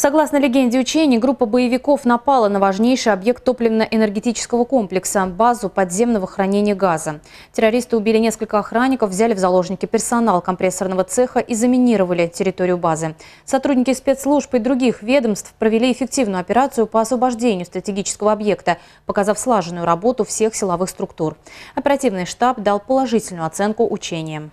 Согласно легенде учений, группа боевиков напала на важнейший объект топливно-энергетического комплекса – базу подземного хранения газа. Террористы убили несколько охранников, взяли в заложники персонал компрессорного цеха и заминировали территорию базы. Сотрудники спецслужб и других ведомств провели эффективную операцию по освобождению стратегического объекта, показав слаженную работу всех силовых структур. Оперативный штаб дал положительную оценку учениям.